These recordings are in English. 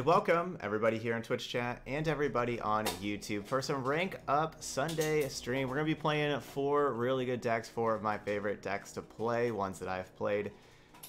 And welcome everybody here in Twitch chat and everybody on YouTube for some Rank Up Sunday stream. We're going to be playing four really good decks, four of my favorite decks to play, ones that I've played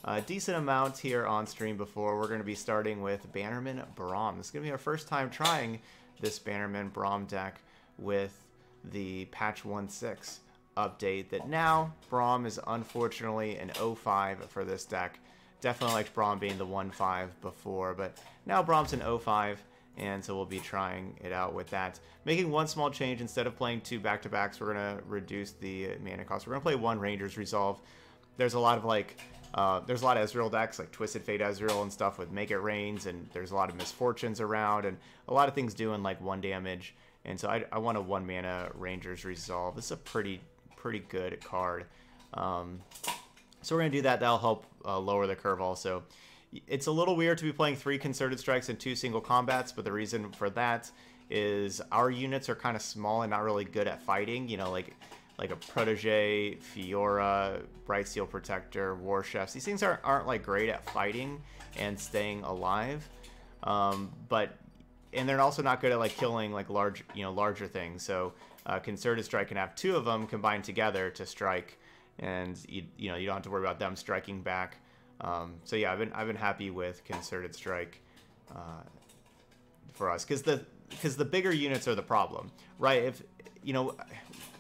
a decent amount here on stream before. We're going to be starting with Bannerman Braum. This is going to be our first time trying this Bannerman Braum deck with the patch 1.6 update that now Braum is unfortunately an 05 for this deck. Definitely liked Braum being the 1-5 before, but now Braum's an 0-5, and so we'll be trying it out with that. Making one small change, instead of playing two back-to-backs, we're going to reduce the mana cost. We're going to play one Ranger's Resolve. There's a lot of, like, uh, there's a lot of Ezreal decks, like Twisted Fate Ezreal and stuff with Make It Rains, and there's a lot of Miss Fortunes around, and a lot of things doing, like, one damage. And so I, I want a one mana Ranger's Resolve. This is a pretty, pretty good card. Um, so we're going to do that. That'll help uh, lower the curve also. It's a little weird to be playing three concerted strikes and two single combats, but the reason for that is our units are kind of small and not really good at fighting. You know, like like a Protege, Fiora, Brightsteel Protector, War Chefs. These things aren't, aren't like great at fighting and staying alive. Um, but and they're also not good at like killing like large you know larger things. So uh, concerted strike can have two of them combined together to strike and you, you know you don't have to worry about them striking back. Um, so yeah, I've been I've been happy with concerted strike uh, for us because the because the bigger units are the problem, right? If you know,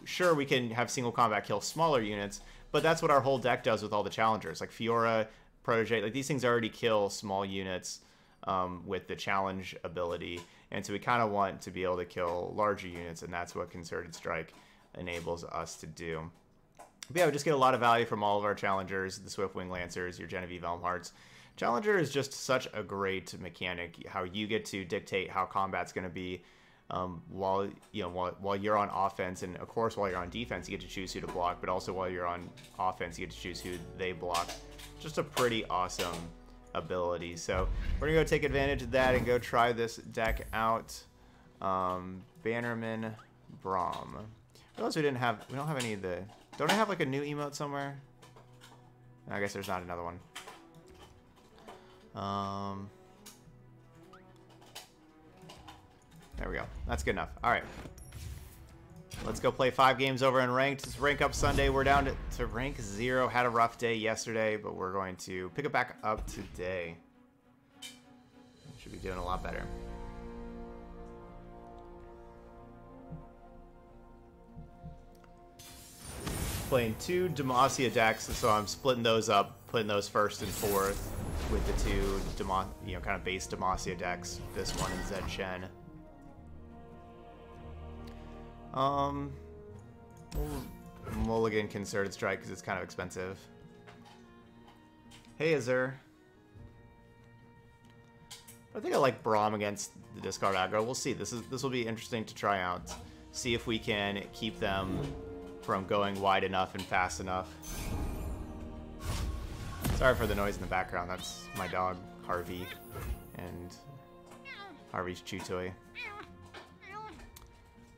sure we can have single combat kill smaller units, but that's what our whole deck does with all the challengers, like Fiora, Protege. Like these things already kill small units um, with the challenge ability, and so we kind of want to be able to kill larger units, and that's what concerted strike enables us to do. Yeah, we just get a lot of value from all of our challengers, the Swiftwing Lancers, your Genevieve Elmhearts. Challenger is just such a great mechanic, how you get to dictate how combat's going to be um, while you know while, while you're on offense, and of course while you're on defense, you get to choose who to block. But also while you're on offense, you get to choose who they block. Just a pretty awesome ability. So we're gonna go take advantage of that and go try this deck out. Um, Bannerman Braum. Realize we didn't have we don't have any of the don't I have like a new emote somewhere? I guess there's not another one. Um, there we go. That's good enough. All right. Let's go play five games over in ranked. It's rank up Sunday. We're down to, to rank zero. Had a rough day yesterday, but we're going to pick it back up today. Should be doing a lot better. Playing two Demacia decks, so I'm splitting those up, putting those first and fourth with the two Demo you know, kind of base Demacia decks, this one and Zed Shen. Um, Mulligan Concerted Strike because it's kind of expensive. Hey, Azur. I think I like Braum against the discard aggro. We'll see. This is this will be interesting to try out. See if we can keep them from going wide enough and fast enough. Sorry for the noise in the background. That's my dog, Harvey, and Harvey's chew toy.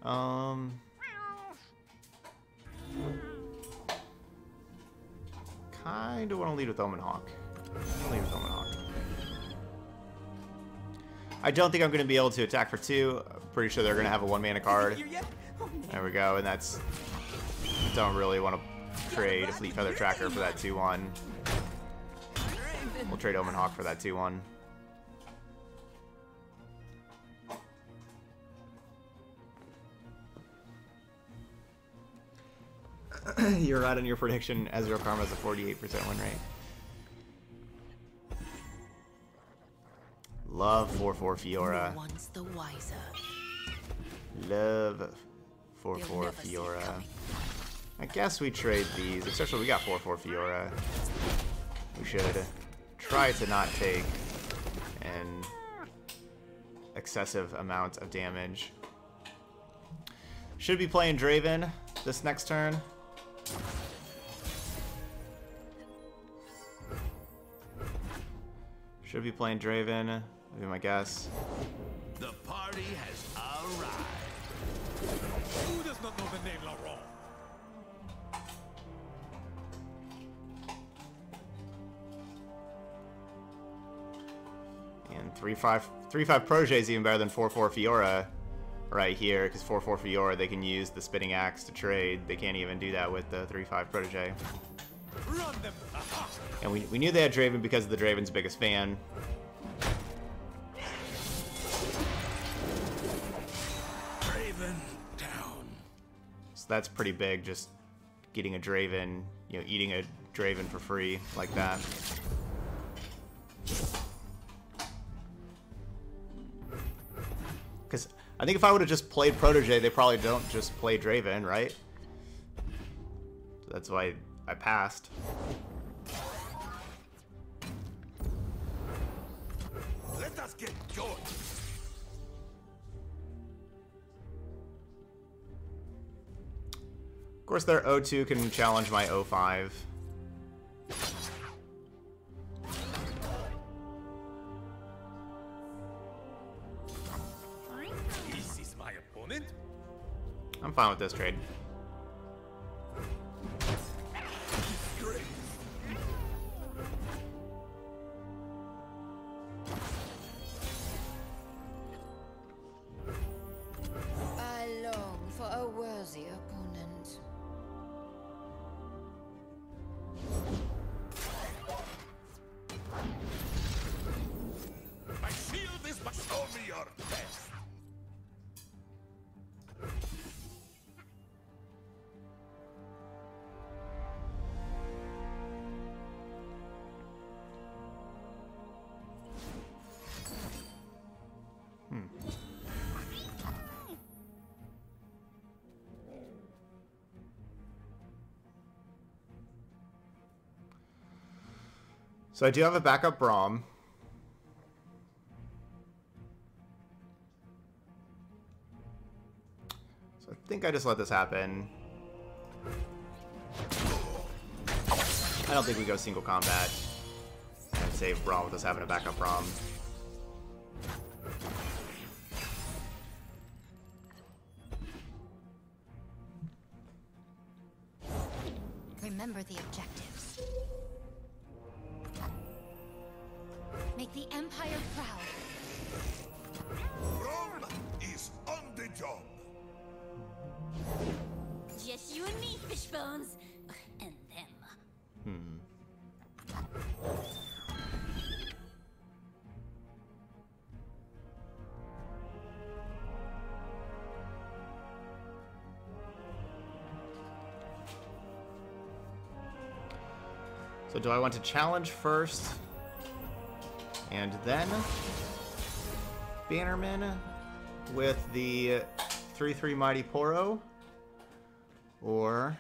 Um... Kinda want to lead with Omen Hawk. Lead with Omen Hawk. I don't think I'm going to be able to attack for two. I'm pretty sure they're going to have a one mana card. There we go, and that's don't really want to trade a Fleetfeather Tracker for that 2-1. We'll trade Omen Hawk for that 2-1. You're right on your prediction. Ezreal Karma has a 48% win rate. Love 4-4 Fiora. Love 4-4 Fiora. I guess we trade these, especially we got 4-4 Fiora. We should try to not take an excessive amount of damage. Should be playing Draven this next turn. Should be playing Draven, would be my guess. The party has arrived. Who does not know the name Laurent? And 3-5 3-5 Protege is even better than 4-4 Fiora right here, because 4-4 Fiora, they can use the Spinning Axe to trade. They can't even do that with the 3-5 Protege. And we, we knew they had Draven because of the Draven's biggest fan. Draven down. So that's pretty big, just getting a Draven, you know, eating a Draven for free like that. Because I think if I would have just played Protege, they probably don't just play Draven, right? That's why I passed. Let us get going. Of course, their O2 can challenge my O5. I'm fine with this trade. So I do have a backup Braum. So I think I just let this happen. I don't think we go single combat and save Braum with us having a backup Braum. Do I want to challenge first? And then Bannerman with the 3-3 Mighty Poro? Or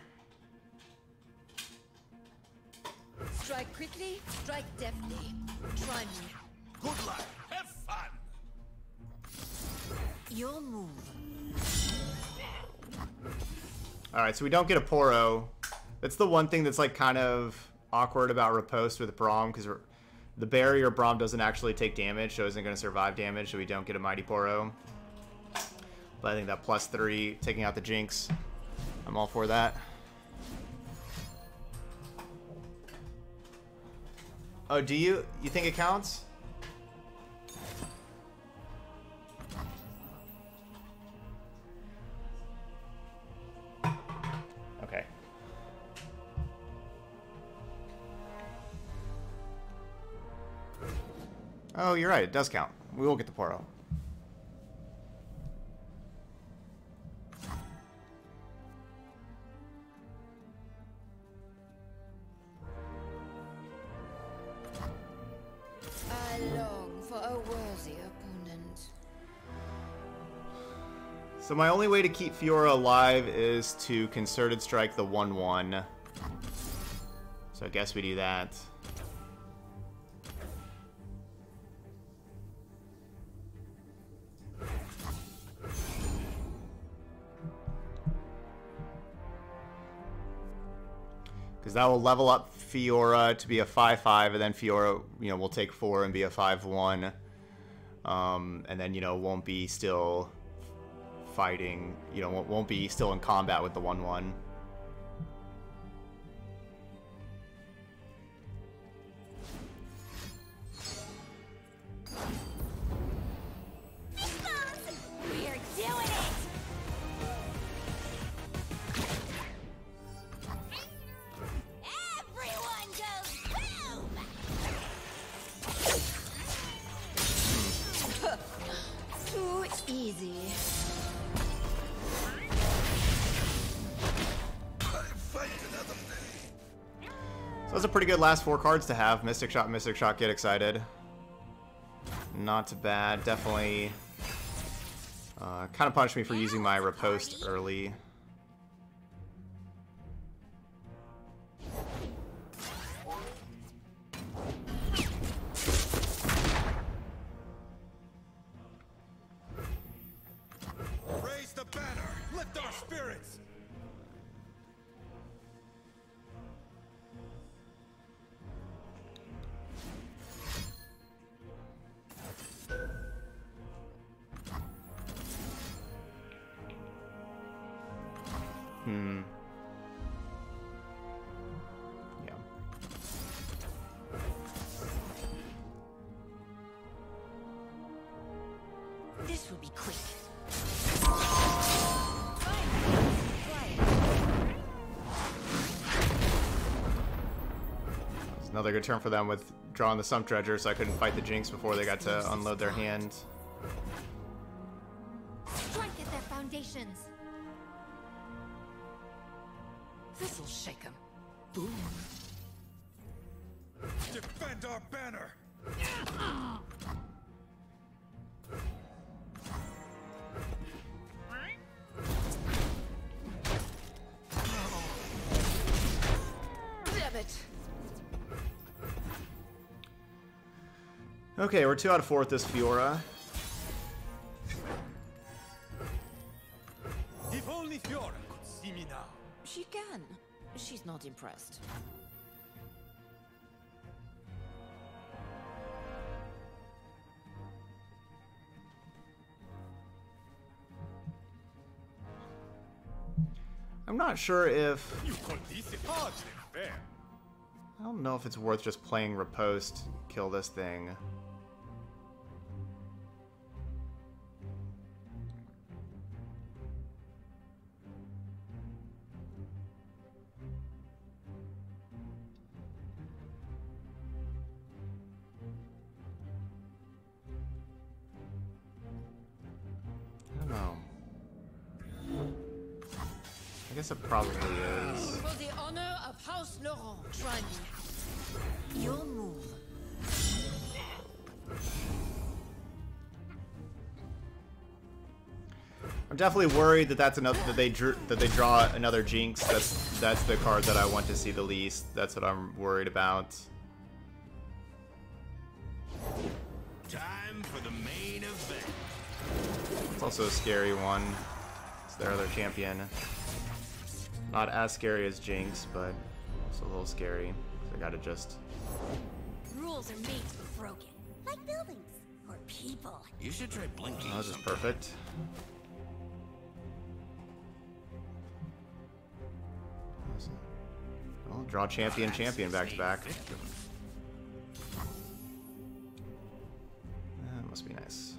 Strike quickly, strike deftly. Try me. Good luck. Have fun. Your move. Alright, so we don't get a Poro. That's the one thing that's like kind of awkward about Riposte with Braum, because the barrier Braum doesn't actually take damage, so isn't going to survive damage, so we don't get a Mighty Poro. But I think that plus three, taking out the Jinx, I'm all for that. Oh, do you? You think it counts? Oh, you're right. It does count. We will get the Poro. I long for a worthy opponent. So my only way to keep Fiora alive is to concerted strike the 1-1. So I guess we do that. Because that will level up Fiora to be a 5-5, and then Fiora, you know, will take 4 and be a 5-1. Um, and then, you know, won't be still fighting, you know, won't, won't be still in combat with the 1-1. Last four cards to have. Mystic Shot, Mystic Shot, get excited. Not bad. Definitely uh, kind of punished me for using my riposte early. This will be quick. It's another good turn for them with drawing the Sump Dredger, so I couldn't fight the Jinx before they got to unload their hand. Strike at their foundations. Okay, we're two out of four with this Fiora. If only Fiora could see me now. She can. She's not impressed. I'm not sure if You call this hardly fair. I don't know if it's worth just playing riposte, kill this thing. Definitely worried that that's enough that they drew that they draw another Jinx. That's that's the card that I want to see the least. That's what I'm worried about. Time for the main event. It's also a scary one. It's their other champion. Not as scary as Jinx, but it's a little scary. So I gotta just. Rules are made to be broken. Like buildings. Or people. You should try blinking. Oh, this is perfect. Draw champion, champion back to back. That must be nice.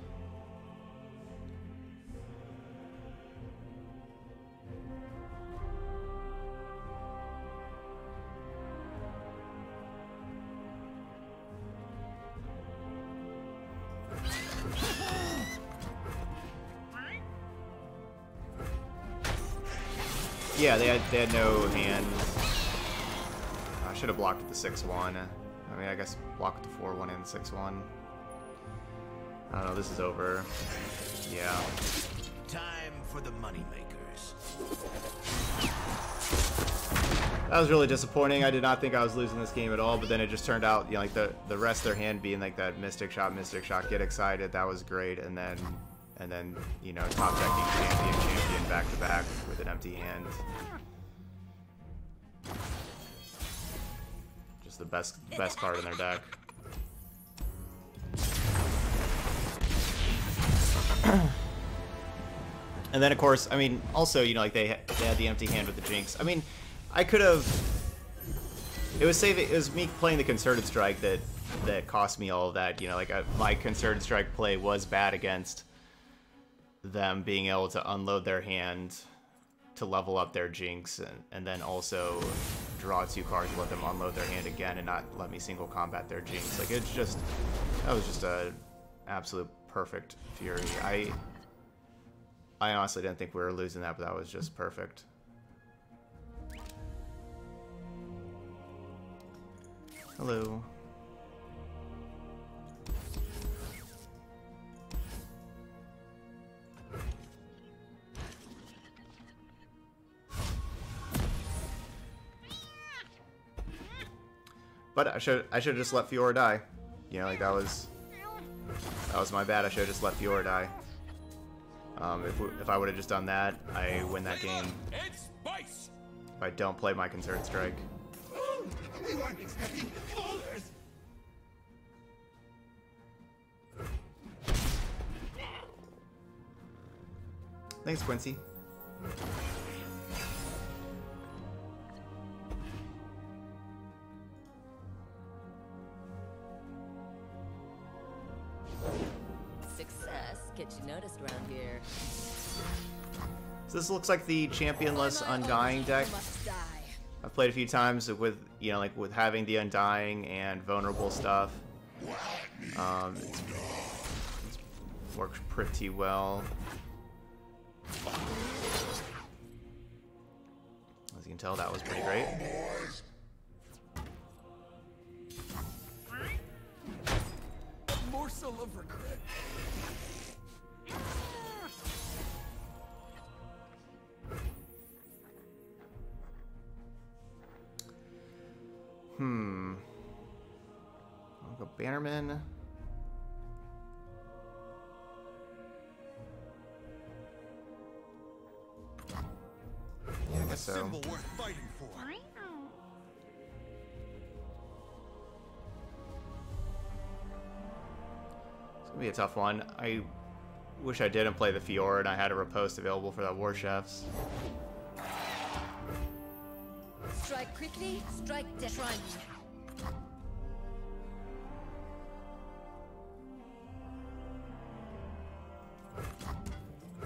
Yeah, they had they had no hand. Should have blocked the six one. I mean, I guess block with the four one and six one. I don't know. This is over. Yeah. Time for the moneymakers. That was really disappointing. I did not think I was losing this game at all, but then it just turned out, you know, like the the rest of their hand being like that Mystic Shot, Mystic Shot, get excited. That was great, and then and then you know top decking champion, champion back to back with an empty hand. Just the best best card in their deck. And then, of course, I mean, also, you know, like they, they had the empty hand with the Jinx. I mean, I could have. It was saving. It was me playing the concerted strike that that cost me all of that. You know, like I, my concerted strike play was bad against them being able to unload their hand to level up their Jinx, and, and then also draw two cards, let them unload their hand again, and not let me single combat their Jinx. Like it's just that was just a absolute perfect Fury. I I honestly didn't think we were losing that, but that was just perfect. Hello. But I should I should have just let Fiora die. You know, like that was that was my bad. I should have just let Fiora die. Um, if, we, if I would have just done that, I win that game. If I don't play my Concerted Strike. Thanks, Quincy. This looks like the championless Undying deck. I've played a few times with, you know, like with having the Undying and vulnerable stuff. Um, it's, it's works pretty well. As you can tell, that was pretty great. Morsel of regret. Hmm. I'll go Bannerman. I guess so. Symbol worth fighting for. It's gonna be a tough one. I wish I didn't play the Fiora and I had a riposte available for that War Chefs. Strike quickly, strike dead. Try me.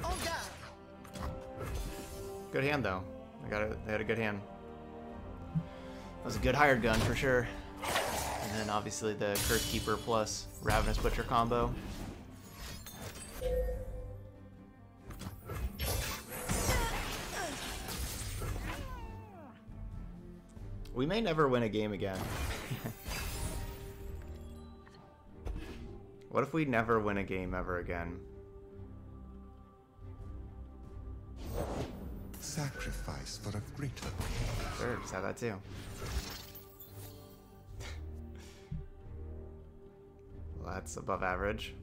Oh, good hand though. I got it. They had a good hand. That was a good hired gun for sure. And then obviously the Cursed Keeper plus Ravenous Butcher combo. We may never win a game again. what if we never win a game ever again? Sacrifice for a greater Sure, just have that too. well, that's above average.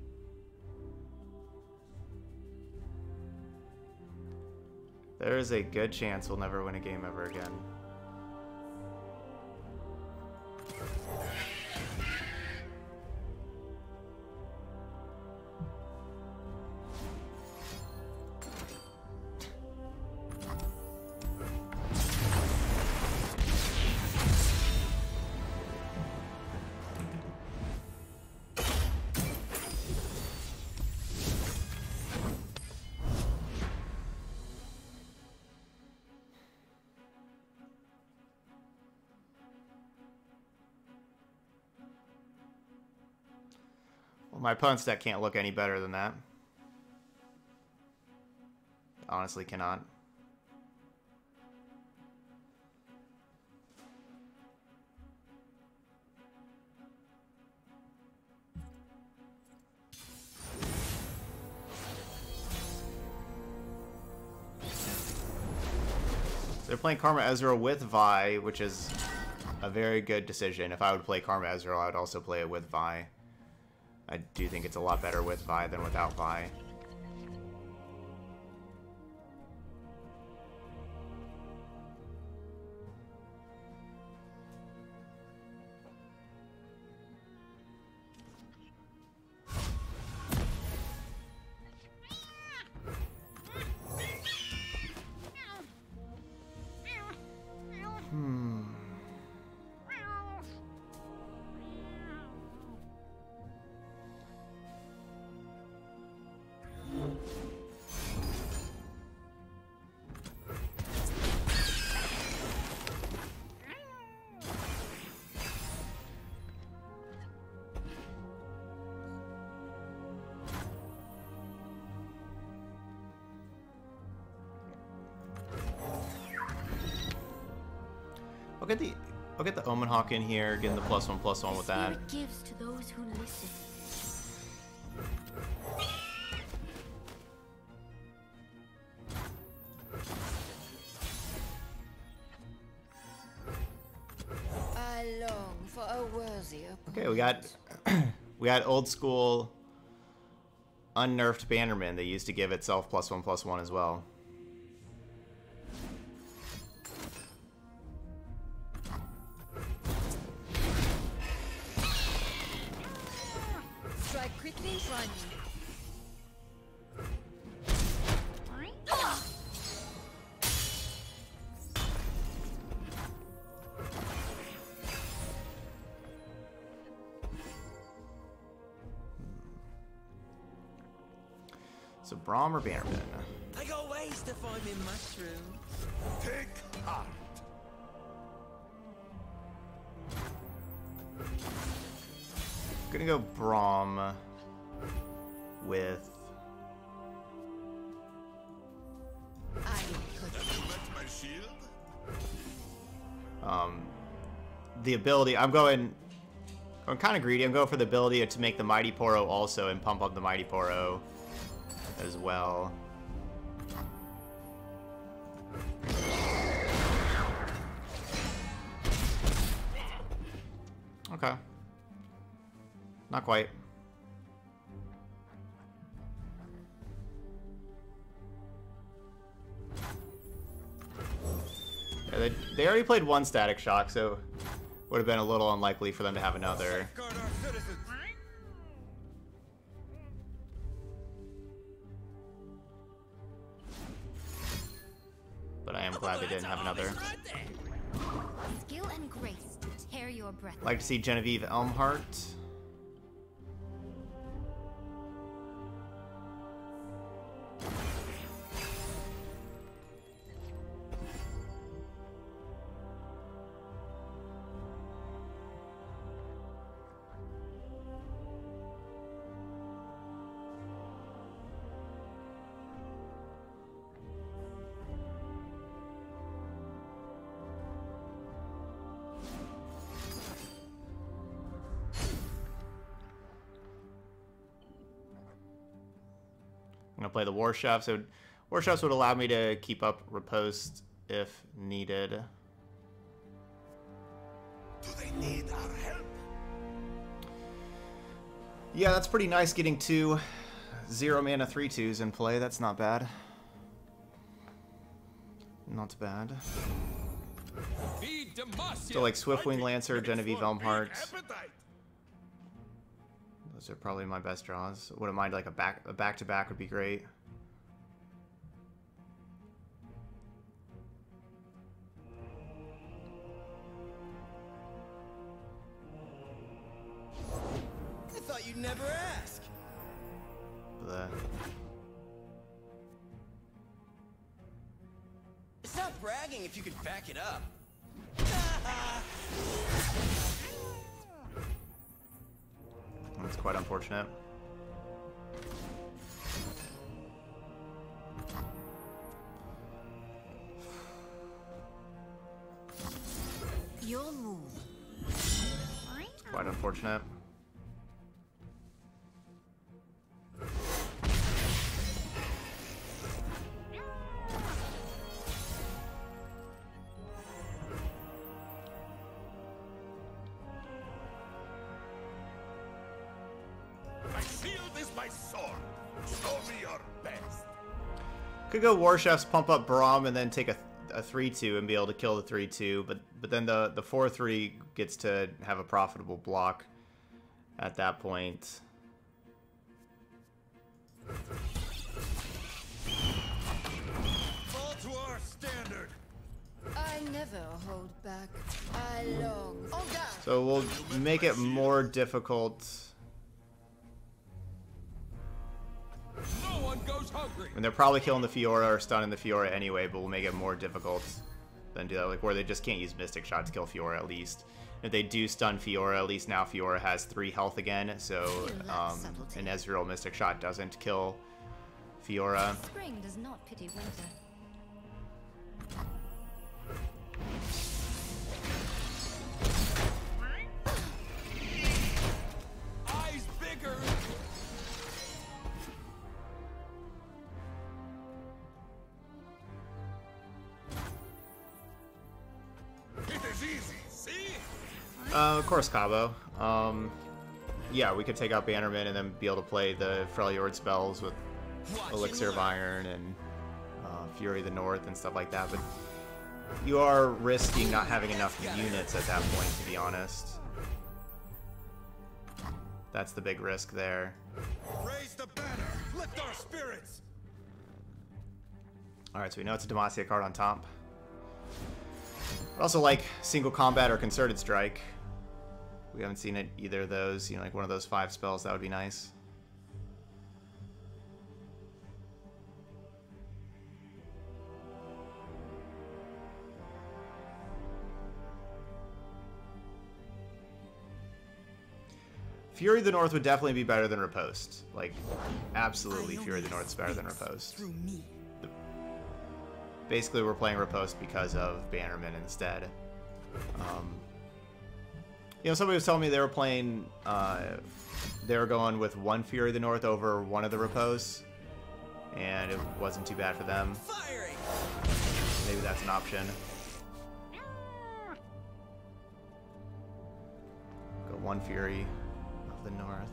There is a good chance we'll never win a game ever again. My opponent's deck can't look any better than that. Honestly, cannot. They're playing Karma Ezreal with Vi, which is a very good decision. If I would play Karma Ezreal, I would also play it with Vi. I do think it's a lot better with Vi than without Vi. I'll get the I'll get the Omen Hawk in here, getting the plus one plus one with that. Gives to those who listen. I long for a worthy. Okay, we got we got old school unnerfed Bannerman that used to give itself plus one plus one as well. Ability. I'm going. I'm kind of greedy. I'm going for the ability to make the Mighty Poro also and pump up the Mighty Poro as well. Okay. Not quite. Yeah, they, they already played one Static Shock, so would have been a little unlikely for them to have another. Safeguard our citizens. But I am glad they didn't have another. Skill and grace to tear your breath. Like to see Genevieve Elmheart. I'm gonna play the War Chef, so War Chefs would allow me to keep up riposte if needed. Do they need our help? Yeah, that's pretty nice getting two zero mana three twos in play. That's not bad. Not bad. Still like Swiftwing Lancer, Genevieve Elmheart. Those are probably my best draws. Wouldn't mind like a back a back to back would be great. I thought you'd never ask. But, It's not bragging if you could back it up. that's quite unfortunate. Your move. Quite unfortunate. Go War Chefs, pump up Braum, and then take a, a 3-2 and be able to kill the 3-2, but but then the, the 4-3 gets to have a profitable block at that point. Fall to our standard. I never hold back. I long. Oh, On. So we'll make it more difficult. And they're probably killing the Fiora or stunning the Fiora anyway, but we'll make it more difficult than do that. Like where they just can't use Mystic Shot to kill Fiora at least. If they do stun Fiora, at least now Fiora has three health again, so um, an Ezreal Mystic Shot doesn't kill Fiora. Spring does not pity winter. Uh, of course, Cabo. Um, yeah, we could take out Bannerman and then be able to play the Freljord spells with Elixir of. Iron and uh, Fury of the North and stuff like that, but you are risking not having enough units at that point, to be honest. That's the big risk there. Raise the banner. Lift our spirits. Alright, so we know it's a Demacia card on top. But also like single combat or concerted strike. We haven't seen it either of those. You know, like one of those five spells, that would be nice. Fury of the North would definitely be better than Riposte. Like, absolutely, Fury of the North is better than Riposte. Basically, we're playing Riposte because of Bannerman instead. Um, you know, somebody was telling me they were playing, uh, they were going with one Fury of the North over one of the Ripostes, and it wasn't too bad for them. Firing. Maybe that's an option. Go one Fury of the North.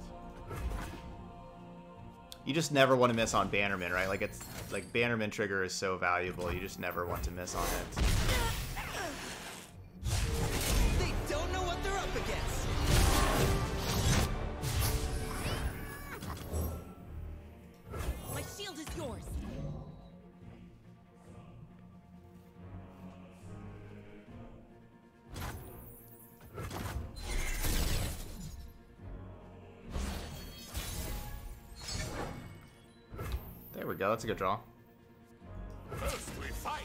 You just never want to miss on Bannerman, right? Like it's like Bannerman trigger is so valuable. You just never want to miss on it. That's a good draw. First we fight.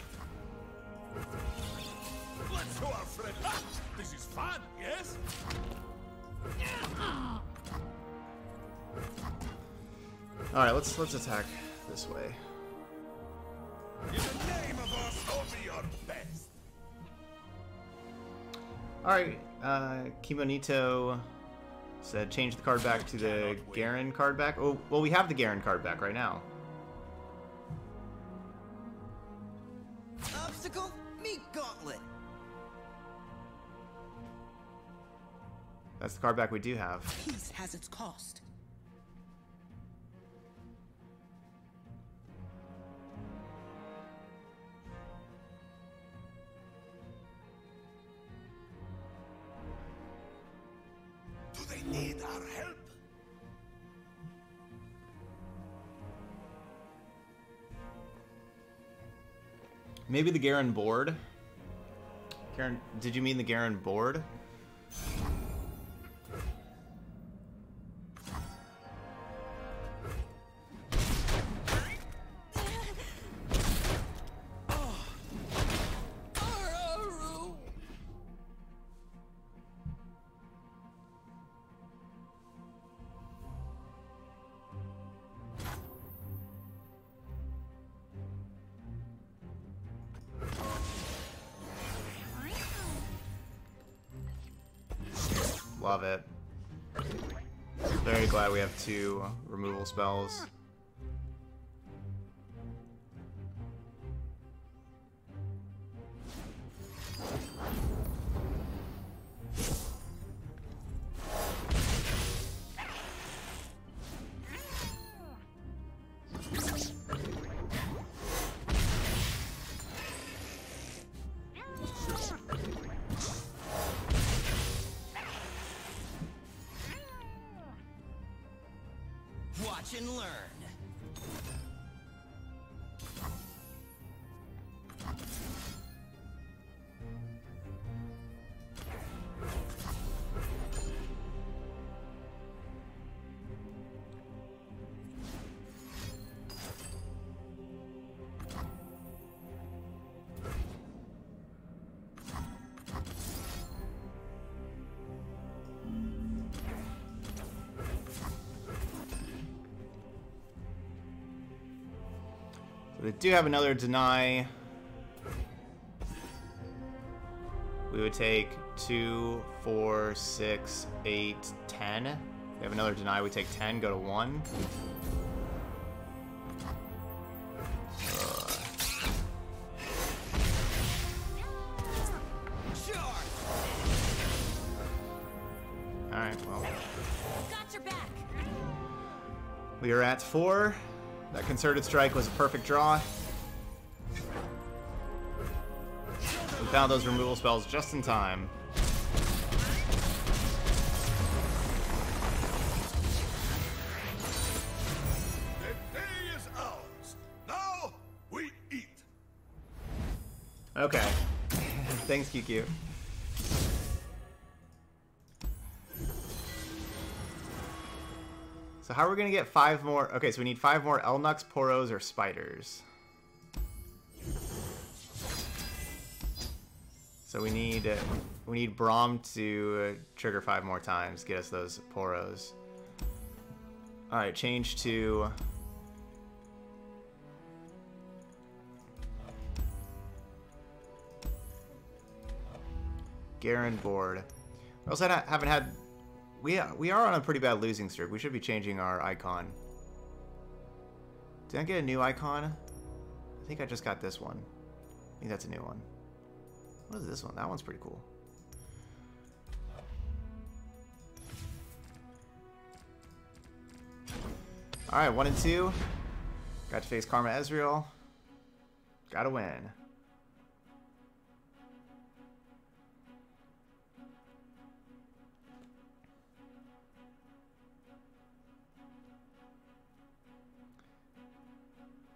Let's show our friend. Ah, this is fun, yes? All right, let's let's attack this way. In the name of us, show your best. All right, uh, Kimonito said change the card back to the. Garen card back. Oh, well, we have the Garen card back right now. That's the card back we do have. Peace has its cost. Do they need our help? Maybe the Garen board. Garen, did you mean the Garen board? Very glad we have two removal spells. do have another deny. We would take two, four, six, eight, ten. We have another deny. We take ten, go to one. Alright, well. We are at four. Concerted strike was a perfect draw. We found those removal spells just in time. The day is ours. Now we eat. Okay. Thanks, QQ. So how are we gonna get five more? Okay, so we need five more Elnuks, Poros, or Spiders. So we need uh, we need Braum to uh, trigger five more times, get us those Poros. All right, change to Garen board. We also ha- haven't had. We uh, we are on a pretty bad losing streak. We should be changing our icon. Did I get a new icon? I think I just got this one. I think that's a new one. What is this one? That one's pretty cool. All right, one and two. Got to face Karma Ezreal. Got to win.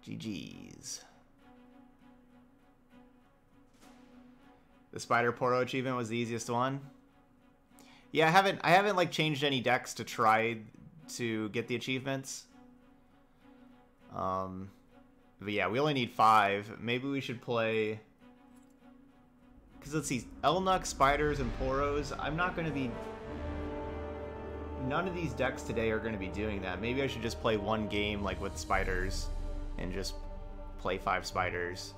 GG's. The Spider Poro achievement was the easiest one. Yeah, I haven't I haven't like changed any decks to try to get the achievements. Um but yeah, we only need five. Maybe we should play because let's see, Elnuks, Spiders, and Poros. I'm not going to be. None of these decks today are going to be doing that. Maybe I should just play one game like with Spiders and just play five Spiders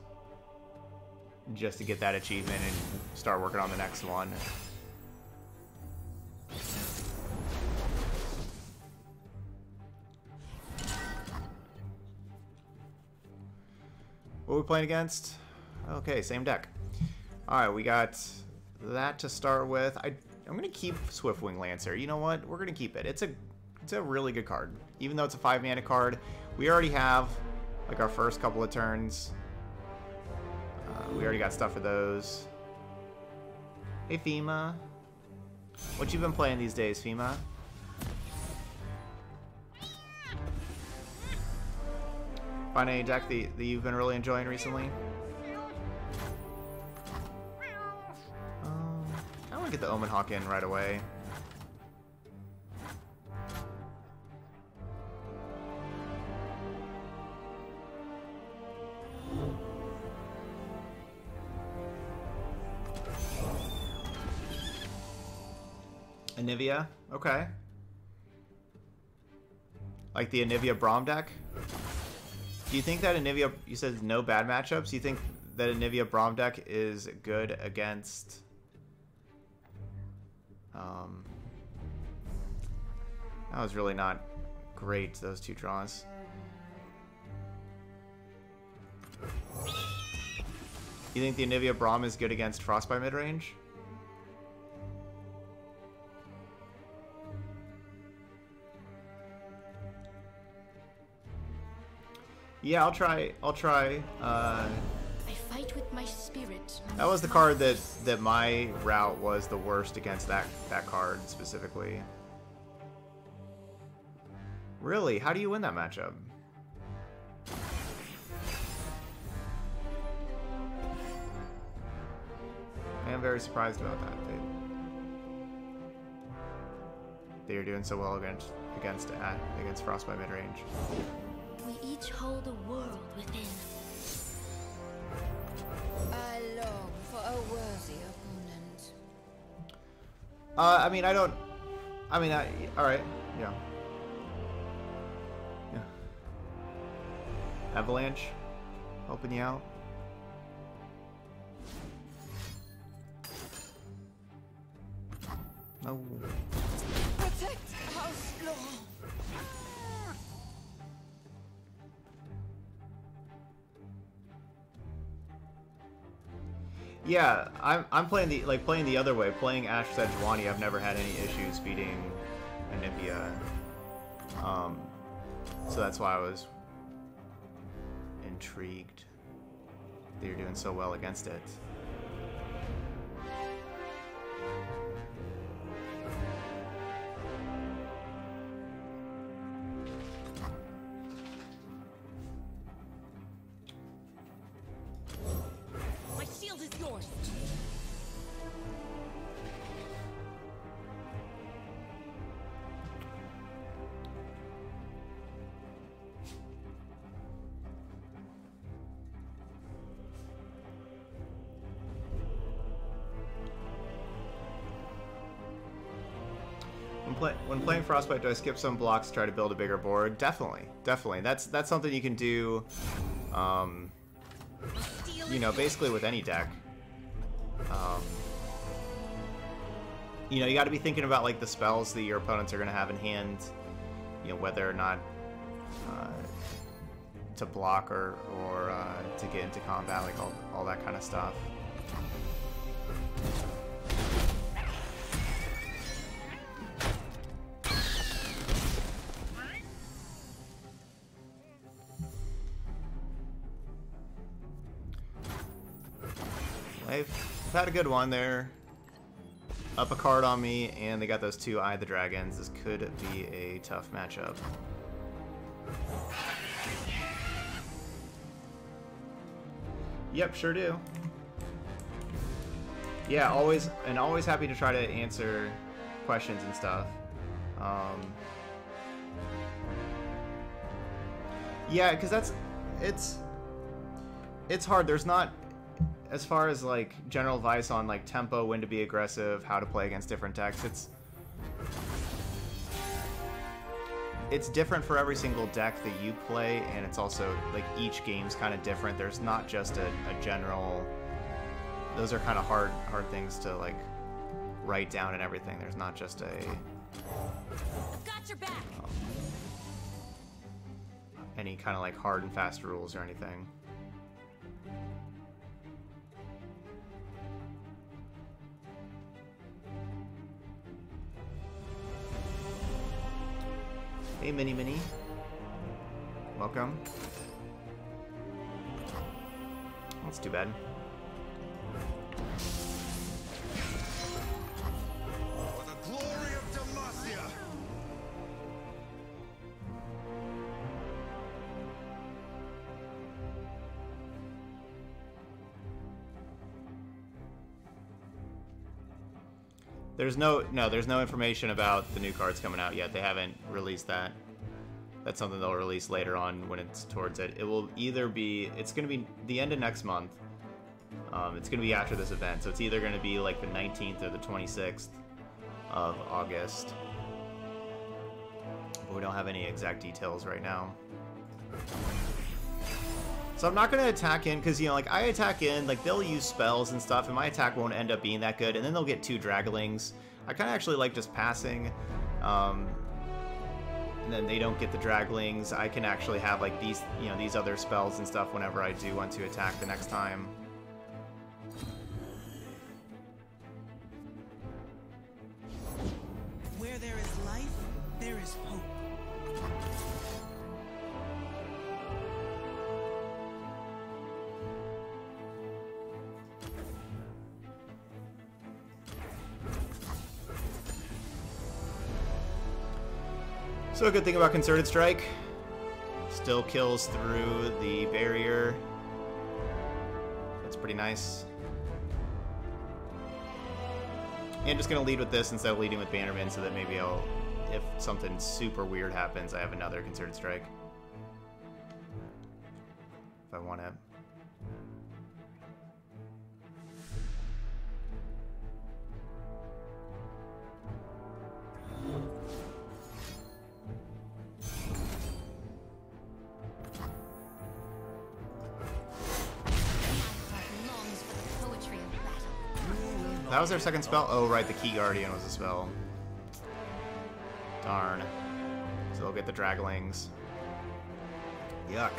just to get that achievement and start working on the next one. What are we playing against? Okay, same deck. Alright, we got that to start with. I, I'm going to keep Swiftwing Lancer. You know what? We're going to keep it. It's a it's a really good card. Even though it's a 5 mana card, we already have like our first couple of turns. Uh, we already got stuff for those. Hey, FEMA. What you been playing these days, FEMA? Find any deck that, that you've been really enjoying recently? Um, I want to get the Omen Hawk in right away. Anivia? Okay. Like the Anivia Braum deck? Do you think that Anivia, you said no bad matchups? Do you think that Anivia Braum deck is good against... Um, that was really not great, those two draws. You think the Anivia Braum is good against Frostbite midrange? Yeah, I'll try. I'll try. Uh, I fight with my spirit. that was the card that that my route was the worst against that that card specifically. Really? How do you win that matchup? I am very surprised about that. They, they are doing so well against against uh, against Frostbite mid range. We each hold a world within. I long for a worthy opponent. Uh, I mean, I don't. I mean, I. All right. Yeah. Yeah. Avalanche, helping you out. No. Protect Yeah, I'm I'm playing the like playing the other way. Playing Ashe Sejuani, I've never had any issues beating Anivia. Um, So that's why I was intrigued that you're doing so well against it. When, play, when playing Frostbite, do I skip some blocks to try to build a bigger board? Definitely, definitely. That's that's something you can do. Um, you know, basically with any deck. Um, you know, you got to be thinking about like the spells that your opponents are going to have in hand. You know, whether or not uh, to block or or uh, to get into combat, like all all that kind of stuff. Had a good one there. Up a card on me, and they got those two Eye the Dragons. This could be a tough matchup. Yep, sure do. Yeah, always, and always happy to try to answer questions and stuff. Um, yeah, because that's, it's, it's hard. There's not, as far as like general advice on like tempo, when to be aggressive, how to play against different decks, it's it's different for every single deck that you play, and it's also like each game's kind of different. There's not just a, a general. Those are kind of hard hard things to like write down and everything. There's not just a got your back. Um, any kind of like hard and fast rules or anything. Hey, Mini Mini. Welcome. That's too bad. There's no no, there's no information about the new cards coming out yet. They haven't released that. That's something they'll release later on when it's towards it. It will either be it's going to be the end of next month. Um, it's going to be after this event, so it's either going to be like the 19th or the 26th of August. But we don't have any exact details right now. So I'm not going to attack in because, you know, like I attack in, like they'll use spells and stuff, and my attack won't end up being that good, and then they'll get two Draglings. I kind of actually like just passing, um, and then they don't get the Draglings. I can actually have like these, you know, these other spells and stuff whenever I do want to attack the next time. So a good thing about Concerted Strike, still kills through the barrier. That's pretty nice. And just gonna lead with this instead of leading with Bannerman so that maybe I'll, if something super weird happens, I have another Concerted Strike. If I want it. Was their second spell? Oh, right, the Key Guardian was a spell. Darn. So they'll get the Draglings. Yuck.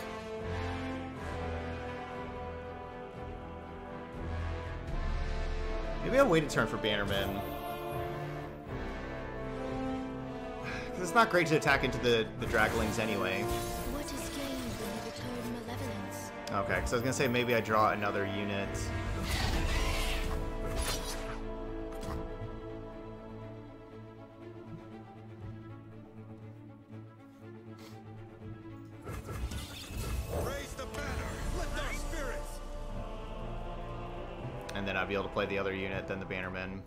Maybe I'll wait a turn for Bannerman. it's not great to attack into the, the Draglings anyway. What is gained when you return malevolence? Okay, because I was gonna say maybe I draw another unit. Play the other unit, than the Bannermen.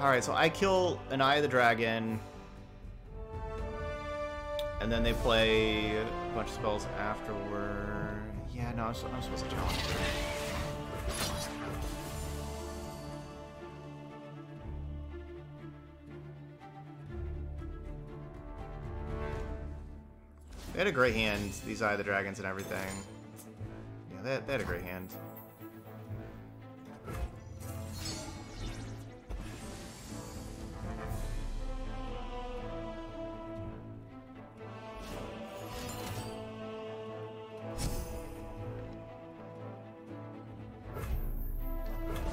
Alright, so I kill an Eye of the Dragon. And then they play a bunch of spells afterward. Yeah, no, I'm supposed to challenge. They had a great hand, these Eye of the Dragons and everything. Yeah, they they had a great hand.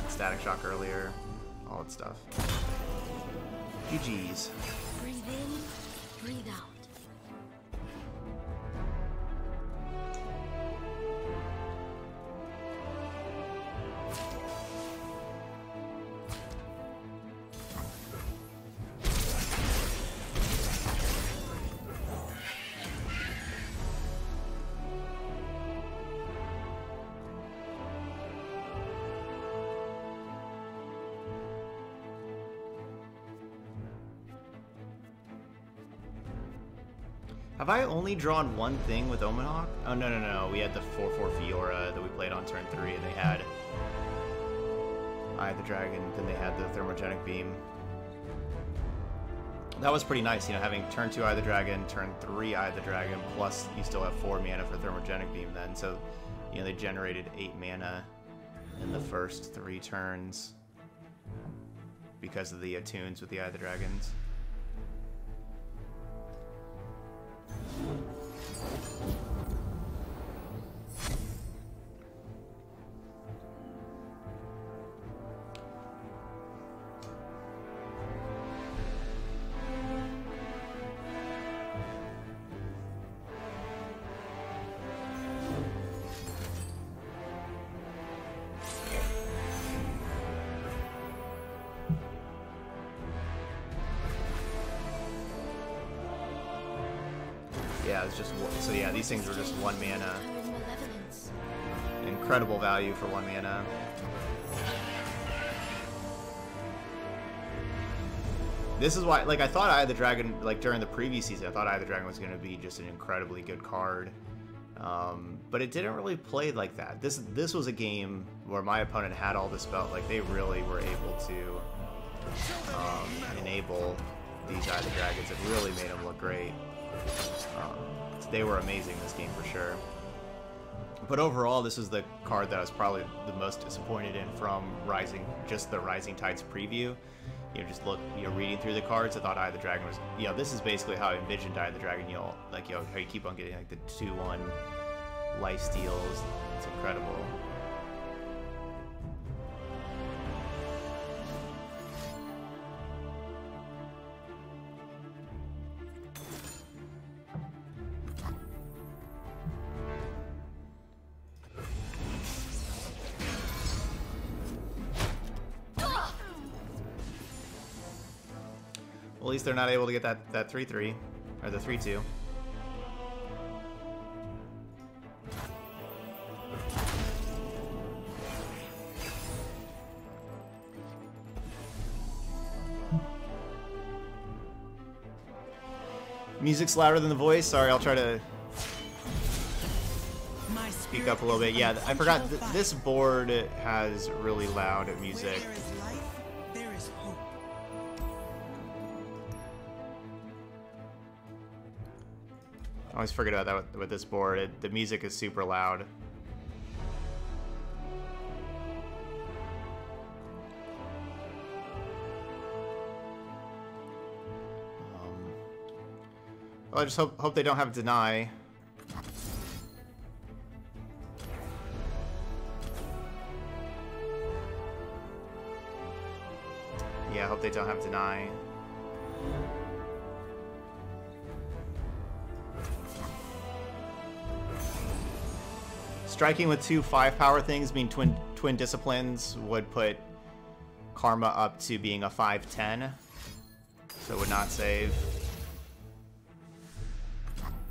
Static Shock earlier, all that stuff. Have I only drawn one thing with Omen Hawk? Oh, no, no, no. We had the 4-4 Fiora that we played on turn 3, and they had Eye of the Dragon, then they had the Thermogenic Beam. That was pretty nice, you know, having turn 2 Eye of the Dragon, turn 3 Eye of the Dragon, plus you still have 4 mana for Thermogenic Beam then. So, you know, they generated 8 mana in the first 3 turns because of the attunes with the Eye of the Dragons. For one mana. This is why, like, I thought Eye of the Dragon, like, during the previous season, I thought Eye of the Dragon was going to be just an incredibly good card. Um, but it didn't really play like that. This this was a game where my opponent had all the spell, like, they really were able to um, enable these Eye the Dragons. It really made them look great. Um, they were amazing this game for sure. But overall, this is the card that I was probably the most disappointed in from Rising, just the Rising Tides preview. You know, just look, you know, reading through the cards, I thought Eye of the Dragon was, you know, this is basically how I envisioned Eye of the Dragon. You know, like, you know, how you keep on getting like the two-one life steals. It's incredible. Well, at least they're not able to get that that three three or the three two. Music's louder than the voice. Sorry, I'll try to speak up a little bit. Yeah, I forgot th this board has really loud music. Always forget about that with, with this board. It, the music is super loud. Um, Well, I just hope hope they don't have deny. Yeah, I hope they don't have deny. Striking with two five power things, being twin twin disciplines, would put Karma up to being a 5-10. So it would not save.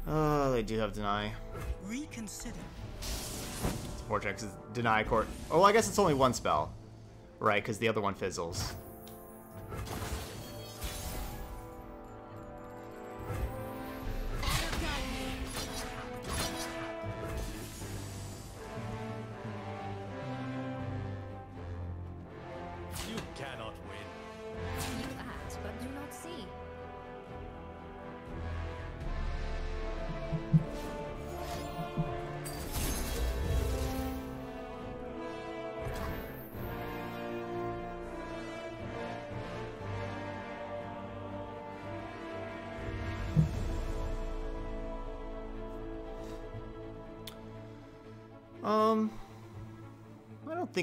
Oh, they do have deny. Reconsider. Vortex is deny court. Oh, I guess it's only one spell. Right, because the other one fizzles.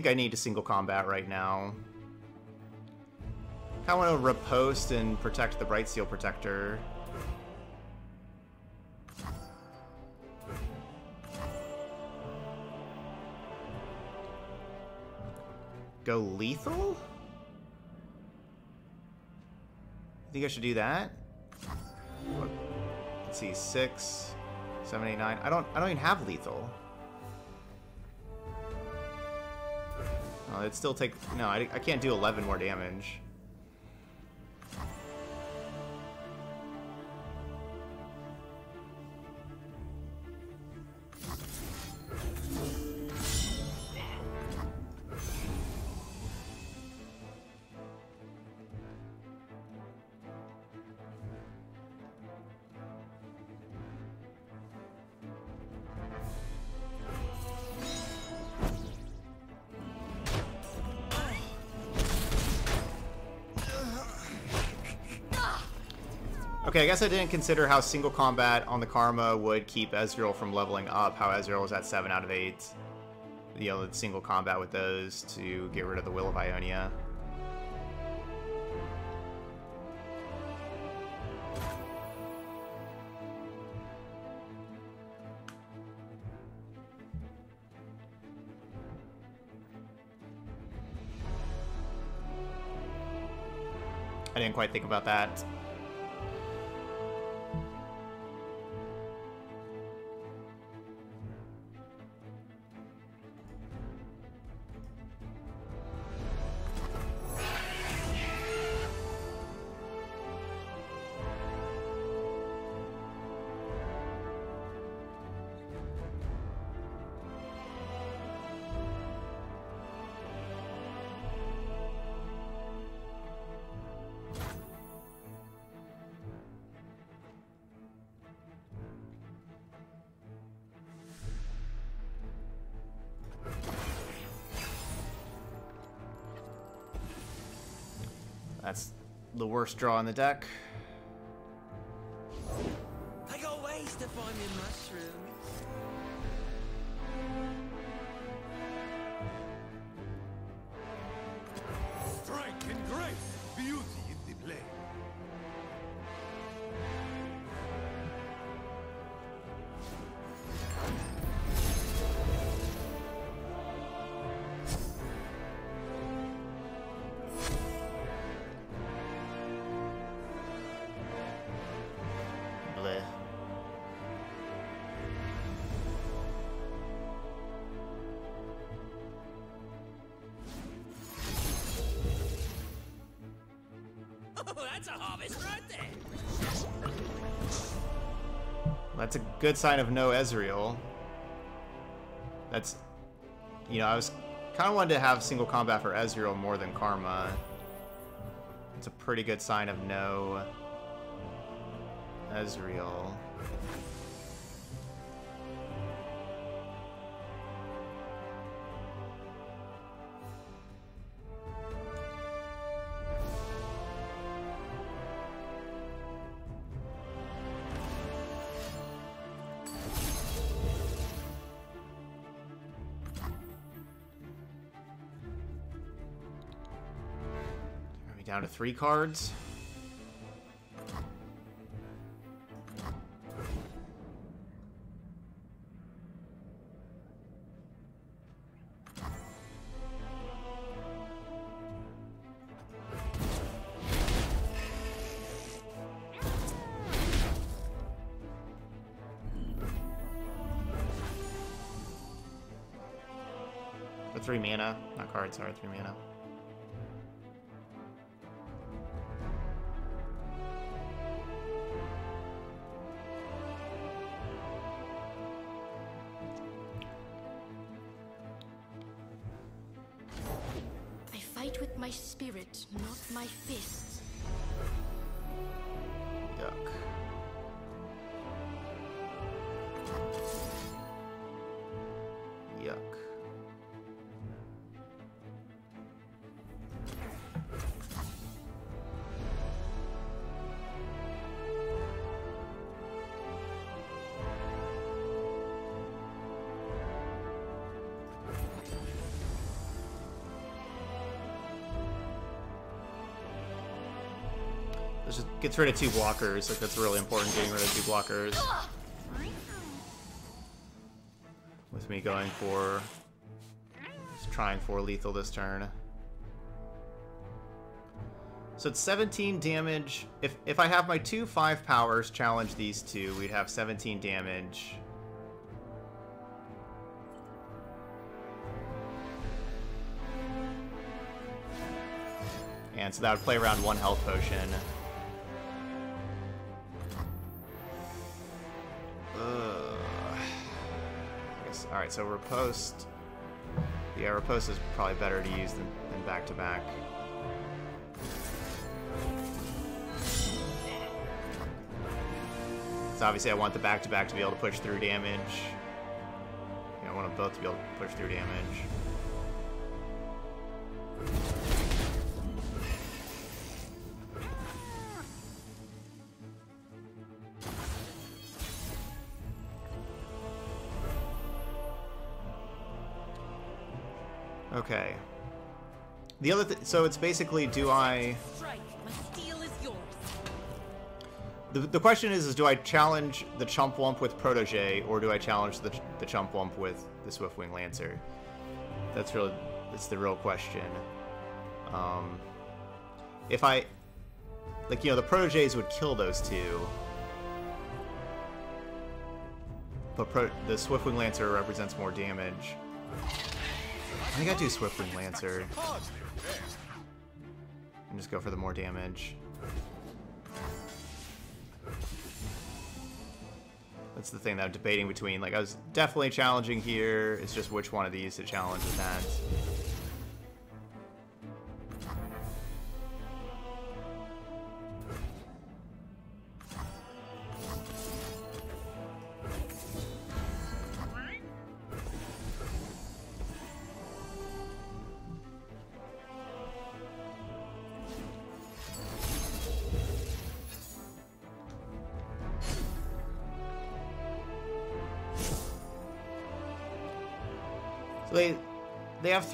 Think I need a single combat right now. I want to riposte and protect the Brightsteel Protector. Go lethal? I think I should do that? Let's see, six, seven, eight, nine. I don't. I don't even have lethal. It'd still take... No, I, I can't do 11 more damage. I guess I didn't consider how single combat on the Karma would keep Ezreal from leveling up, how Ezreal was at 7 out of 8. You know, single combat with those to get rid of the Will of Ionia. I didn't quite think about that. The worst draw in the deck. I got ways to find me mushrooms. Strength and grace, beauty That's a good sign of no Ezreal. That's, you know, I was kind of wanted to have single combat for Ezreal more than Karma. It's a pretty good sign of no Ezreal. To three cards. For three mana. Not cards, sorry, three mana. Fists. Yuck. Just gets rid of two blockers. Like that's really important. Getting rid of two blockers. With me going for, just trying for lethal this turn. So it's 17 damage. If if I have my two five powers challenge these two, we'd have 17 damage. And so that would play around one health potion. I guess, all right, so riposte. Yeah, riposte is probably better to use than, than back to back. So obviously, I want the back to back to be able to push through damage. You know, I want them both to be able to push through damage. The other th so it's basically do I the, the question is is do I challenge the Chump Wump with Protege or do I challenge the the Chump Wump with the Swiftwing Lancer? That's really that's the real question. Um if I like you know the Proteges would kill those two. But pro the Swiftwing Lancer represents more damage. I think I do Swiftwing Lancer and just go for the more damage. That's the thing that I'm debating between. Like, I was definitely challenging here. It's just which one of these to challenge with that.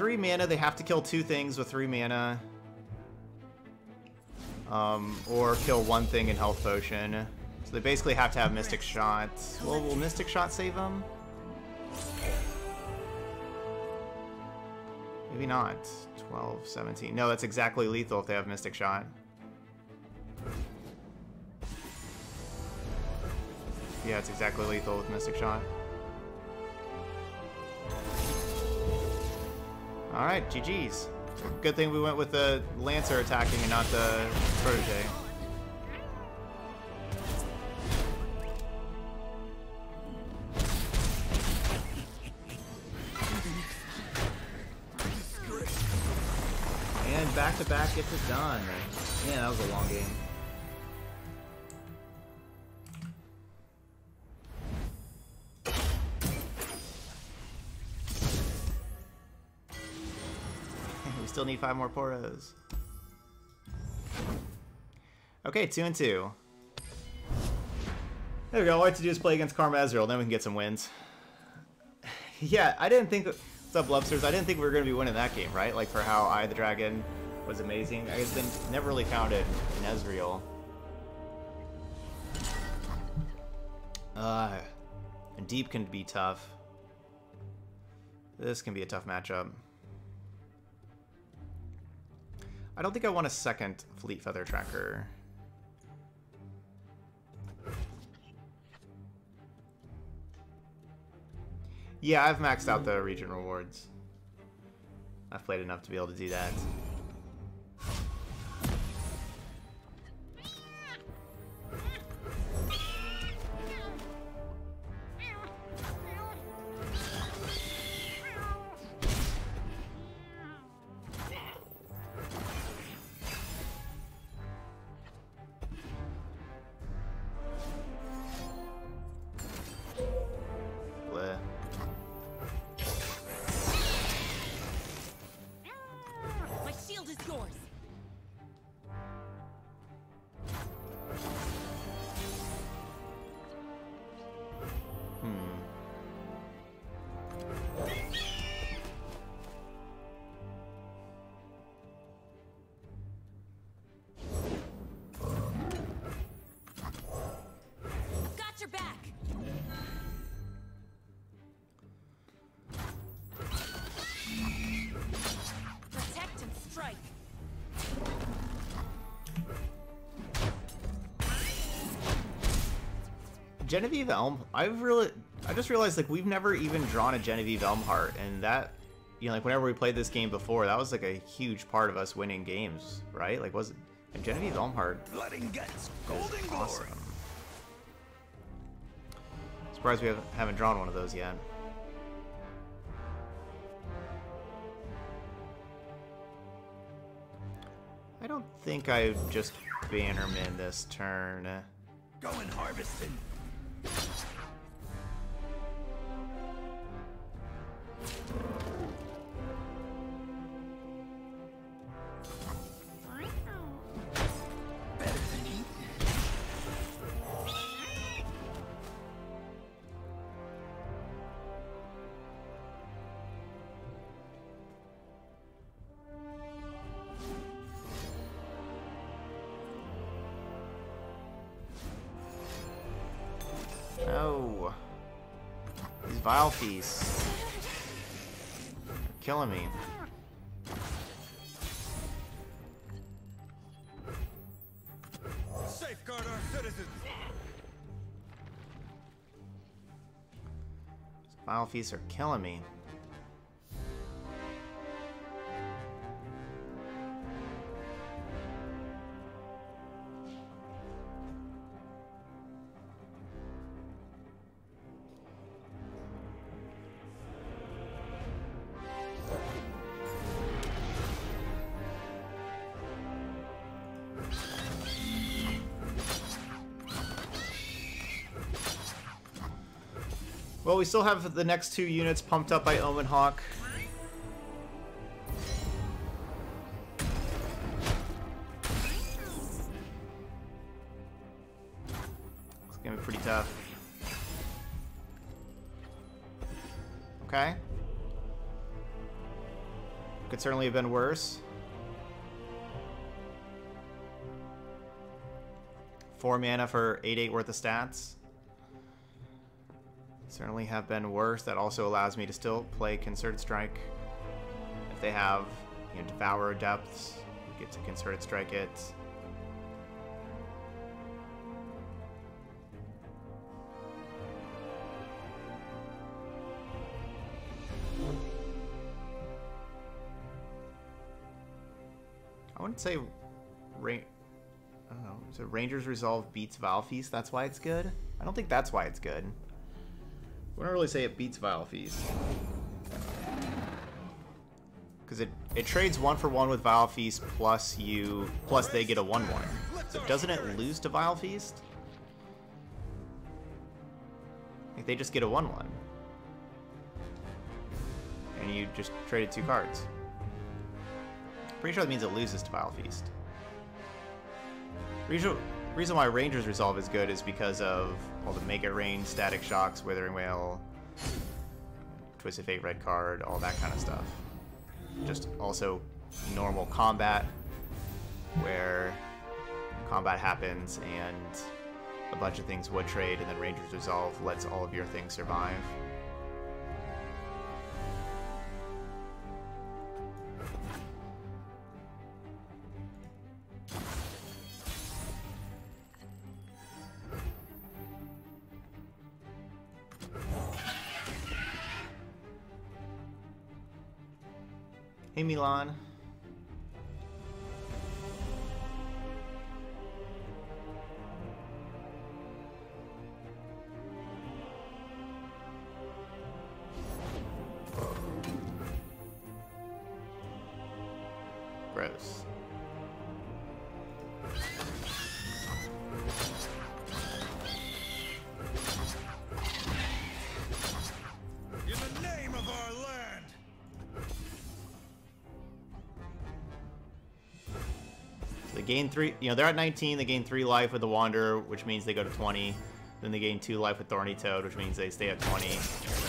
Three mana. They have to kill two things with three mana. Um, or kill one thing in health potion. So they basically have to have Mystic Shot. Well, will Mystic Shot save them? Maybe not. 12, 17. No, that's exactly lethal if they have Mystic Shot. Yeah, it's exactly lethal with Mystic Shot. Alright, GG's. Good thing we went with the Lancer attacking and not the Protege. And back to back gets it done. Man, that was a long game. Still need five more poros. Okay, two and two. There we go. All I have to do is play against Karma Ezreal, then we can get some wins. yeah, I didn't think. What's up, Lobsters? I didn't think we were going to be winning that game, right? Like for how Eye the Dragon was amazing. I they never really found it in Ezreal. Uh, and deep can be tough. This can be a tough matchup. I don't think I want a second Fleetfeather Tracker. Yeah, I've maxed out the region rewards. I've played enough to be able to do that. Genevieve Elm, I've really, I just realized like we've never even drawn a Genevieve Elmheart, and that, you know, like whenever we played this game before, that was like a huge part of us winning games, right? Like was it? And Genevieve Elmheart Blood and guts, is golden awesome. glory. Surprised we haven't, haven't drawn one of those yet. I don't think I just Bannerman this turn. Going harvesting. Vile are Killing me. Safeguard our citizens. Vile Feasts are killing me. We still have the next two units pumped up by Omen Hawk. It's gonna be pretty tough. Okay. Could certainly have been worse. Four mana for 8-8 worth of stats. Certainly have been worse. That also allows me to still play Concerted Strike. If they have, you know, Devourer Depths, we get to Concerted Strike it. I wouldn't say Ra- I don't know. So Rangers Resolve beats Vile Feast. That's why it's good. I don't think that's why it's good. I wouldn't really say it beats Vile Feast. Because it, it trades one for one with Vile Feast plus you plus they get a one one. So doesn't it lose to Vile Feast? Like they just get a one one. And you just traded two cards. Pretty sure that means it loses to Vile Feast. Reason, why Ranger's Resolve is good is because of all the Make It Rain, Static Shocks, Withering Wail, Twisted Fate Red Card, all that kind of stuff. Just also normal combat, where combat happens and a bunch of things would trade, and then Ranger's Resolve lets all of your things survive. Hey Milan. Gain three, you know, they're at 19, they gain three life with the Wanderer, which means they go to 20. Then they gain two life with Thorny Toad, which means they stay at 20.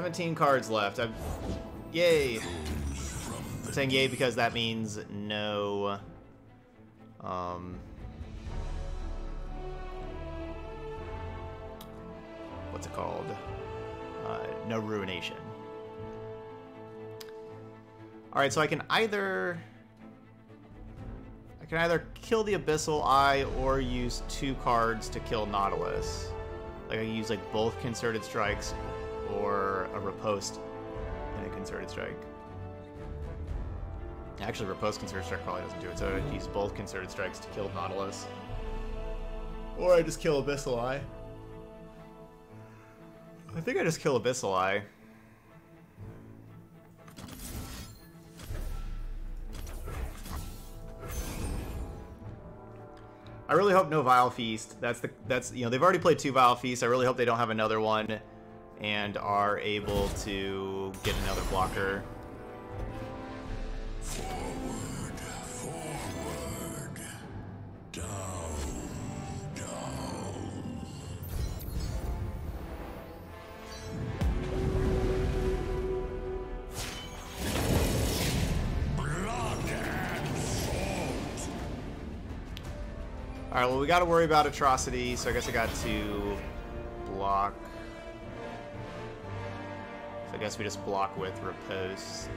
Seventeen cards left. I'm, yay! I'm saying yay because that means no. Um. What's it called? Uh, no ruination. All right, so I can either I can either kill the Abyssal Eye or use two cards to kill Nautilus. Like I can use like both concerted strikes or a riposte and a concerted strike. Actually, riposte concerted strike probably doesn't do it, so I'd use both concerted strikes to kill Nautilus. Or I just kill Abyssal Eye. I think I just kill Abyssal Eye. I really hope no Vile Feast. That's the that's you know they've already played two Vile Feasts. I really hope they don't have another one and are able to get another blocker. Forward, forward. Down, down. Blood and salt. All right, well we got to worry about atrocity, so I guess I got to block. I guess we just block with riposte.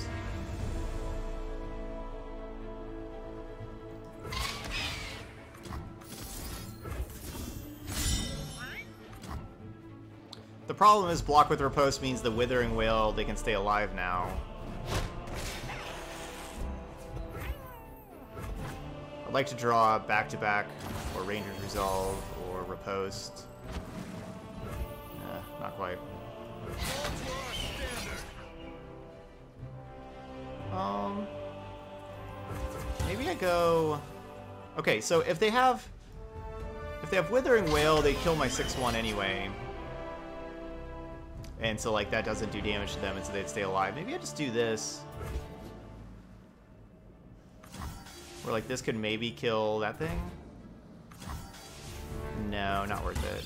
The problem is block with riposte means the withering wail they can stay alive now. I'd like to draw back to back or Ranger's Resolve or riposte. Eh, not quite. Um, maybe I go. Okay, so if they have, if they have Withering Wail, they kill my six one anyway, and so like that doesn't do damage to them, and so they'd stay alive. Maybe I just do this, where like this could maybe kill that thing. No, not worth it.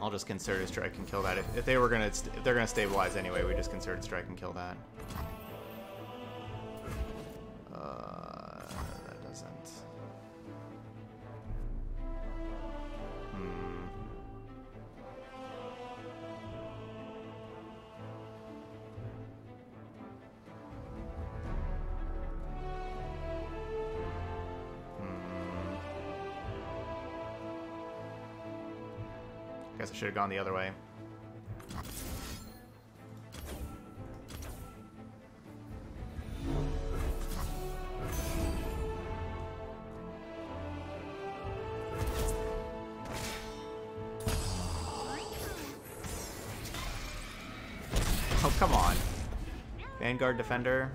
I'll just concerted strike and kill that. If, if they were gonna, if they're gonna stabilize anyway, we just concerted strike and kill that. Uh, have gone the other way. Oh, come on. Vanguard Defender.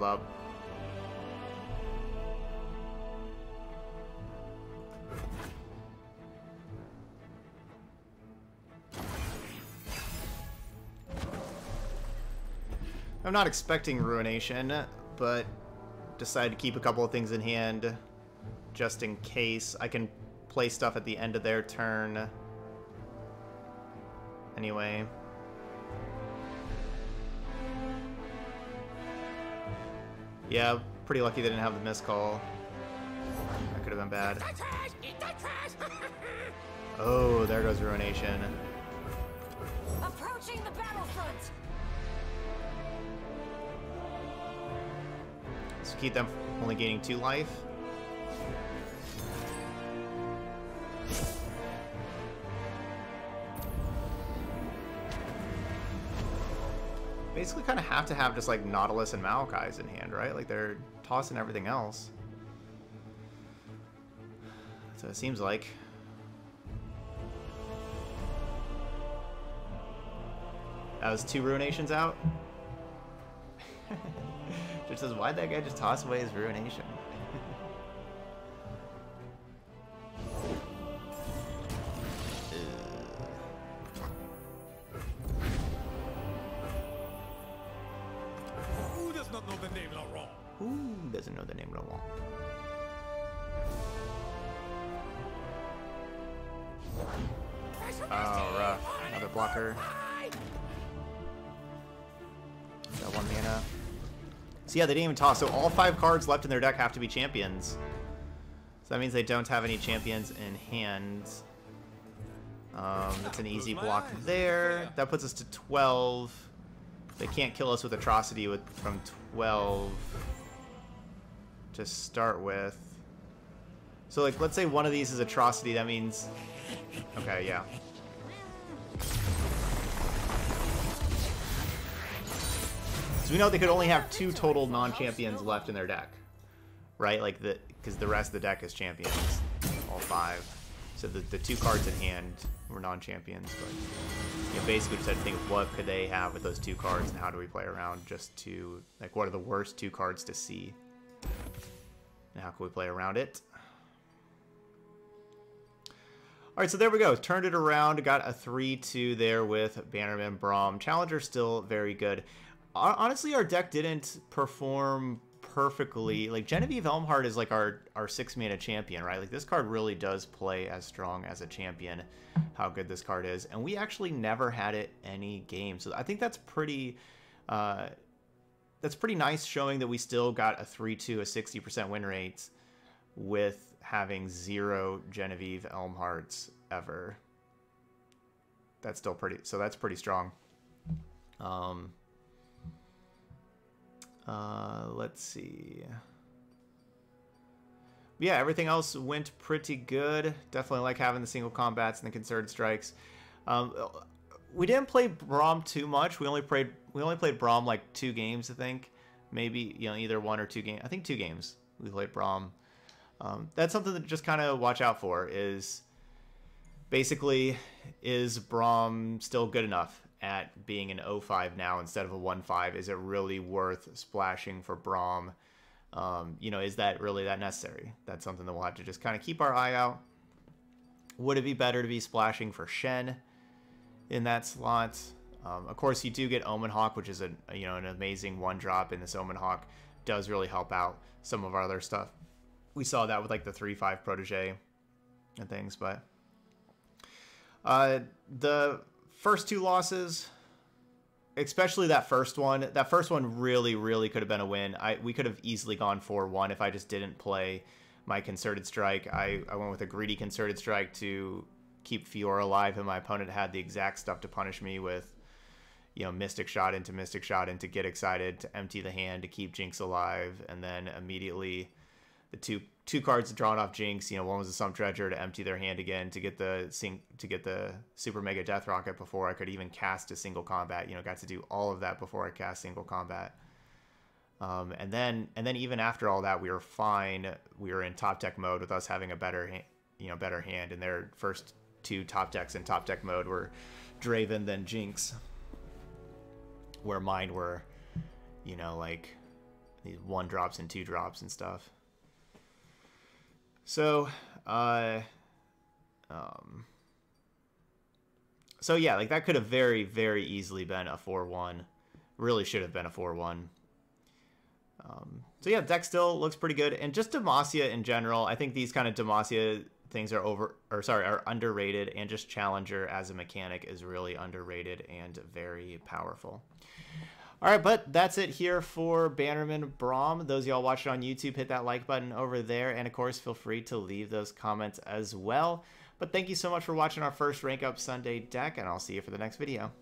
Leveled up. I'm not expecting Ruination, but decided to keep a couple of things in hand just in case. I can play stuff at the end of their turn. Anyway. Yeah, pretty lucky they didn't have the Mist's Call. That could have been bad. Oh, there goes Ruination. Approaching the battlefront. So keep them only gaining two life. Basically kind of have to have just like Nautilus and Maokai's in hand, right? Like they're tossing everything else. So it seems like. That was two Ruinations out. just says, why'd that guy just toss away his Ruination? So yeah, they didn't even toss. So all five cards left in their deck have to be champions. So that means they don't have any champions in hand. Um, that's an easy block there. That puts us to 12. They can't kill us with Atrocity with from 12 to start with. So like, let's say one of these is Atrocity. That means... Okay, yeah. We know they could only have two total non-champions left in their deck, right? Like the because the rest of the deck is champions, all five. So the, the two cards in hand were non-champions, but you know, basically just had to think of what could they have with those two cards and how do we play around just to like what are the worst two cards to see and how can we play around it. All right, so there we go. Turned it around. Got a 3-2 there with Bannerman Braum. Challenger still very good. Honestly, our deck didn't perform perfectly. Like, Genevieve Elmheart is like our, our six-mana champion, right? Like, this card really does play as strong as a champion, how good this card is. And we actually never had it any game. So I think that's pretty... Uh, that's pretty nice showing that we still got a 3-2, a 60% win rate with having zero Genevieve Elmhearts ever. That's still pretty, so that's pretty strong. Um, uh, let's see. Yeah, everything else went pretty good. Definitely like having the single combats and the concerted strikes. Um, we didn't play Braum too much. We only played we only played Braum like two games, I think. Maybe you know either one or two games. I think two games we played Braum. Um, that's something to just kind of watch out for. Is basically is Braum still good enough at being an 05 now instead of a 1-5? Is it really worth splashing for Braum? Um, you know, is that really that necessary? That's something that we'll have to just kind of keep our eye out. Would it be better to be splashing for Shen in that slot? Um, of course, you do get Omen Hawk, which is a you know an amazing one drop, and this Omen Hawk does really help out some of our other stuff. We saw that with like the three five protege and things, but uh, the first two losses, especially that first one, that first one really really could have been a win. I we could have easily gone four one if I just didn't play my concerted strike. I I went with a greedy concerted strike to keep Fiora alive, and my opponent had the exact stuff to punish me with you know, Mystic Shot into Mystic Shot into Get Excited to empty the hand to keep Jinx alive, and then immediately the two two cards drawn off Jinx. You know, one was a Sump Dredger to empty their hand again to get the sing to get the Super Mega Death Rocket before I could even cast a single combat. You know, got to do all of that before I cast single combat. Um, and then and then even after all that, we were fine. We were in top deck mode with us having a better you know better hand. And their first two top decks in top deck mode were Draven then Jinx, where mine were you know like these one drops and two drops and stuff. So, uh, um, so yeah, like that could have very, very easily been a 4-1. Really should have been a 4-1. Um, so yeah, deck still looks pretty good. And just Demacia in general, I think these kind of Demacia things are over, or sorry, are underrated. And just Challenger as a mechanic is really underrated and very powerful. All right, but that's it here for Bannerman Braum. Those y'all watching on YouTube, hit that like button over there. And of course, feel free to leave those comments as well. But thank you so much for watching our first Rank Up Sunday deck, and I'll see you for the next video.